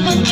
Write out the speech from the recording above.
never